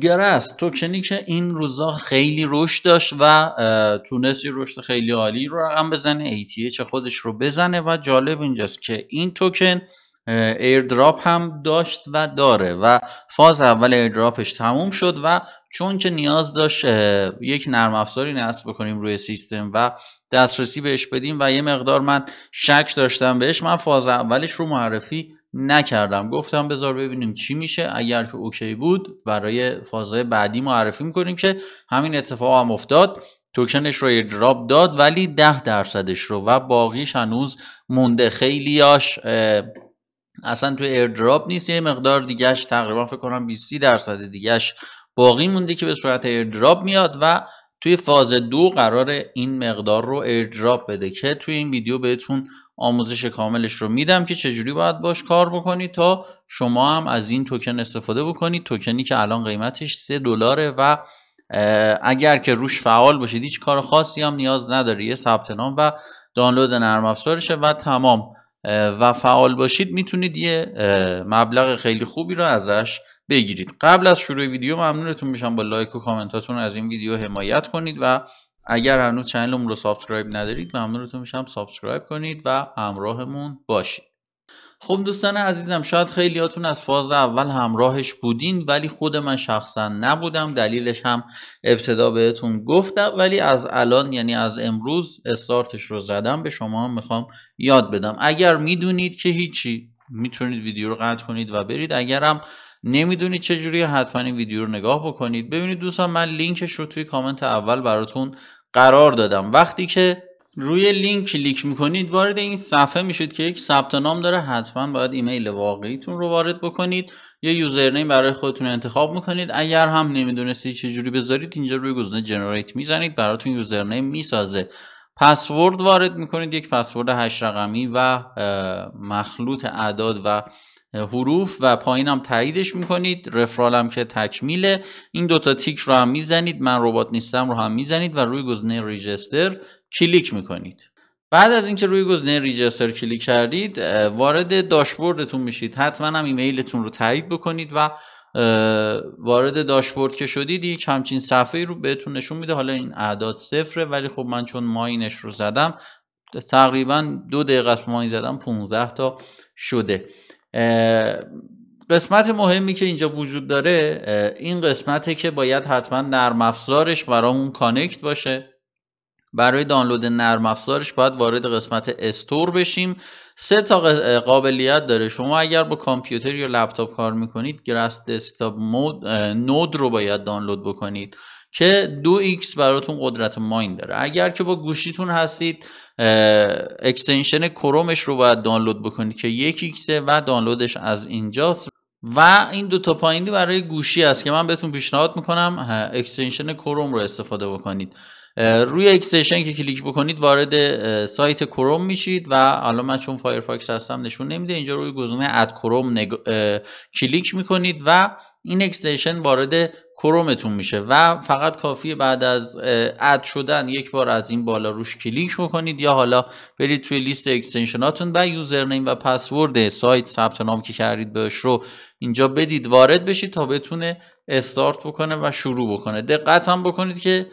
گرس توکنی که این روزا خیلی رشد داشت و تونستی رشد خیلی عالی رو رقم بزنه چه خودش رو بزنه و جالب اینجاست که این توکن ایردراپ هم داشت و داره و فاز اول ایردراپش تموم شد و چون که نیاز داشت یک نرم افزاری نصب بکنیم روی سیستم و دسترسی بهش بدیم و یه مقدار من شک داشتم بهش من فاز اولش رو معرفی نکردم. گفتم بذار ببینیم چی میشه. اگر که OK بود برای فازهای بعدی معرفی می‌کنیم که همین اتفاق هم افتاد. توکنش رو airdrop داد ولی ده درصدش رو و باقیش هنوز مونده. خیلیاش اصلا تو airdrop نیست. یه مقدار دیگهش تقریبا فکر کنم 20 درصد دیگهش باقی مونده که به صورت airdrop میاد و توی فاز دو قرار این مقدار رو airdrop بده که توی این ویدیو بهتون آموزش کاملش رو میدم که چجوری باید باش کار بکنید تا شما هم از این توکن استفاده بکنید توکنی که الان قیمتش 3 دلاره و اگر که روش فعال باشید هیچ کار خاصی هم نیاز نداره یه ثبت نام و دانلود نرم افزارشه و تمام. و فعال باشید می‌تونید یه مبلغ خیلی خوبی رو ازش بگیرید. قبل از شروع ویدیو ممنونتون میشم با لایک و کامنتاتون از این ویدیو حمایت کنید و اگر هنوز channel مون رو subscribe ندارید ممنونتون میشم. subscribe کنید و همراهمون باشید. خب دوستان عزیزم شاید خیلیاتون از فاز اول همراهش بودین ولی خود من شخصا نبودم. دلیلش هم ابتدا بهتون گفتم ولی از الان یعنی از امروز استارتش رو زدم. به شما هم می‌خوام یاد بدم. اگر می‌دونید که هیچی می‌تونید ویدیو رو قطع کنید و برید. اگرم نمی‌دونید چجوری حتما این ویدیو رو نگاه بکنید. ببینید دوستان من لینکش رو توی کامنت اول براتون قرار دادم. وقتی که روی لینک کلیک می‌کنید وارد این صفحه میشید که یک ثبت نام داره حتما باید ایمیل واقعیتون رو وارد بکنید. یه username برای خودتون انتخاب می‌کنید. اگر هم نمی‌دونستید چجوری بذارید اینجا روی گزینه generate می‌زنید براتون username می‌سازه. پسورد وارد می‌کنید یک پسورد هشت رقمی و مخلوط اعداد و حروف و پایین هم تاییدش می‌کنید. referral هم که تکمیله. این دوتا تیک رو هم می‌زنید. من ربات نیستم رو هم می‌زنید و روی گزینه register کلیک می‌کنید. بعد از اینکه روی گزینه register کلیک کردید وارد داشبوردتون میشید. حتما هم ایمیلتون رو تایید بکنید و وارد داشبورد که شدید یک همچین صفحه رو بهتون نشون میده. حالا این اعداد صفره ولی خب من چون mine ش رو زدم تقریبا دو دقیقه از mine زدم 15 تا شده. قسمت مهمی که اینجا وجود داره این قسمته که باید حتما نرم افزارش برامون connect باشه. برای دانلود نرم افزارش باید وارد قسمت store بشیم. سه تا قابلیت داره. شما اگر با کامپیوتر یا لپتاپ کار می‌کنید Grass desktop node node رو باید دانلود بکنید. که دو x براتون قدرت mine داره. اگر که با گوشیتون هستید extension کرومش رو باید دانلود بکنید که یک x ه و دانلودش از اینجاست. و این دو تا پایینی برای گوشی است که من بهتون پیشنهاد می‌کنم extension کروم رو استفاده بکنید. روی extension که کلیک بکنید وارد سایت کروم میشید و حالا من چون فایرفاکس هستم نشون نمیده اینجا روی گزینه add کروم نگ... کلیک می‌کنید و این extension وارد کرومتون میشه و فقط کافیه بعد از add شدن یک بار از این بالا روش کلیک بکنید یا حالا برید توی لیست extension اتون و username و پسورد سایت ثبت نام که کردید بهش رو اینجا بدید وارد بشید تا بتونه استارت بکنه و شروع بکنه. دقت هم بکنید که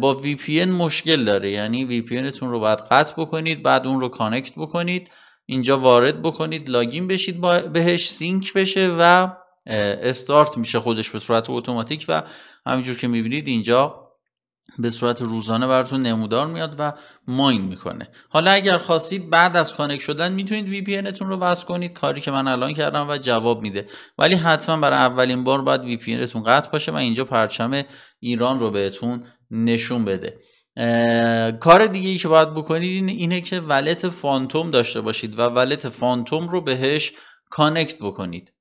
با VPN مشکل داره. یعنی VPN تون رو باید قطع بکنید بعد اون رو connect بکنید اینجا وارد بکنید login بشید بهش sync بشه و استارت میشه خودش به صورت اتوماتیک و همینجور که می‌بینید اینجا به صورت روزانه براتون نمودار میاد و mine می‌کنه. حالا اگر خواستید بعد از connect شدن می‌تونید VPN تون رو وصل کنید کاری که من الان کردم و جواب میده. ولی حتما برای اولین بار باید VPN تون قطع باشه و اینجا پرچم ایران رو بهتون نشون بده. کار دیگه ای که باید بکنید اینه که wallet فانتوم داشته باشید و wallet فانتوم رو بهش connect بکنید.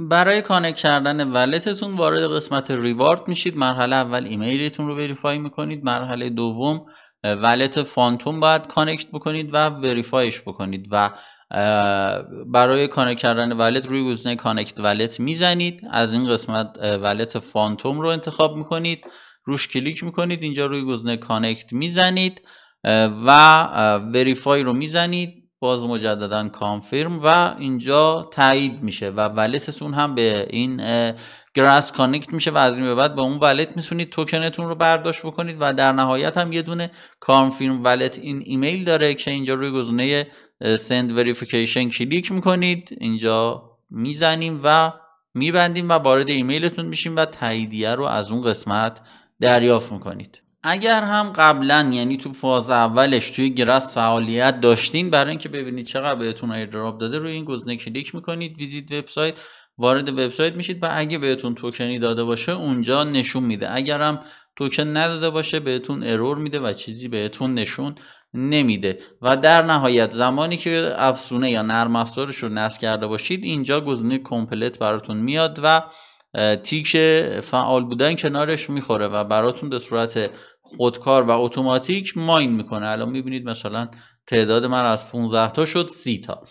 برای connect کردن wallet تون وارد قسمت reward میشید. مرحله اول ایمیلتون رو verify می‌کنید. مرحله دوم wallet فانتوم باید connect بکنید و verify ش بکنید و برای connect کردن wallet روی گزینه connect wallet می‌زنید. از این قسمت wallet فانتوم رو انتخاب می‌کنید. روش کلیک می‌کنید. اینجا روی گزینه connect می‌زنید و verify رو می‌زنید. باز مجددا confirm و اینجا تایید میشه و wallet تون هم به این Grass connect میشه و از این به بعد با اون wallet می‌تونید توکنتون رو برداشت بکنید و در نهایت هم یه دونه confirm wallet این ایمیل داره که اینجا روی گزینه send verification کلیک می‌کنید اینجا می‌زنیم و میبندیم و وارد ایمیلتون میشیم و تاییدیه رو از اون قسمت دریافت می‌کنید. اگر هم قبلا یعنی تو فاز اولش توی Grass فعالیت داشتین برای اینکه ببینید چقدر بهتون airdrop داده روی این گزینه کلیک می‌کنید visit website وارد وبسایت میشید و اگه بهتون توکنی داده باشه اونجا نشون میده. اگر هم توکن نداده باشه بهتون error میده و چیزی بهتون نشون نمیده. و در نهایت زمانی که افزونه یا نرم افزارش رو نصب کرده باشید اینجا گزینه کمپلت براتون میاد و تیک فعال بودن کنارش می‌خوره و براتون به صورت خودکار و اتوماتیک ماین می‌کنه. الان می‌بینید مثلا تعداد من از 15 تا شد 30 تا.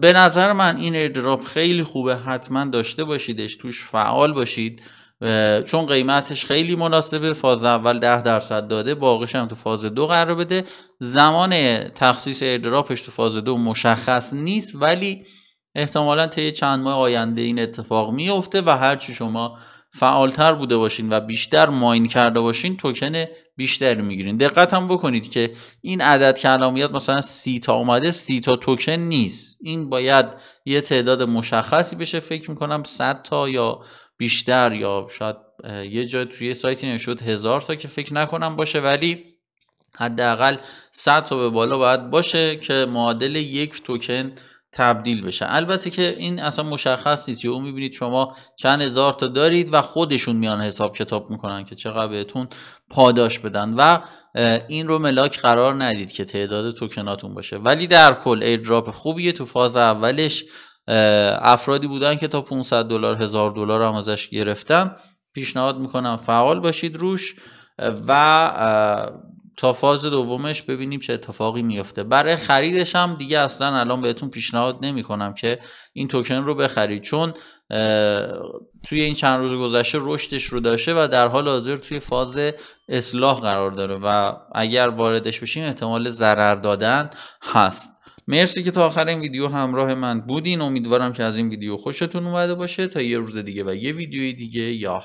به نظر من این ایردراپ خیلی خوبه. حتما داشته باشیدش توش فعال باشید. چون قیمتش خیلی مناسبه. فاز اول 10 درصد داده باقیش هم تو فاز دو قرار بده. زمان تخصیص ایردراپش تو فاز دو مشخص نیست ولی احتمالا طی چند ماه آینده این اتفاق میفته و هرچی شما فعالتر بوده باشین و بیشتر ماین کرده باشین توکن بیشتری می‌گیرین. دقت هم بکنید که این عدد کلامیات مثلا سی تا اومده سی تا توکن نیست. این باید یه تعداد مشخصی بشه فکر می‌کنم 100 تا یا بیشتر یا شاید یه جای توی سایتی نشد هزار تا که فکر نکنم باشه ولی حداقل 100 تا به بالا باید باشه که معادل یک توکن تبدیل بشه. البته که این اصلا مشخص نیست. یا می‌بینید شما چند هزار تا دارید و خودشون میان حساب کتاب می‌کنن که چقدر بهتون پاداش بدن و این رو ملاک قرار ندید که تعداد توکناتون باشه. ولی در کل ایردراپ خوبیه. تو فاز اولش افرادی بودن که تا 500 دلار هزار دلار هم ازش گرفتن. پیشنهاد می‌کنم فعال باشید روش و تا فاز دومش ببینیم چه اتفاقی میفته برای خریدش هم دیگه اصلا الان بهتون پیشنهاد نمی کنم که این توکن رو بخرید. چون توی این چند روز گذشته رشدش رو داشته و در حال حاضر توی فاز اصلاح قرار داره و اگر واردش بشیم احتمال ضرر دادن هست. مرسی که تا آخر این ویدیو همراه من بودین. امیدوارم که از این ویدیو خوشتون اومده باشه. تا یه روز دیگه و یه ویدیوی دیگه. یا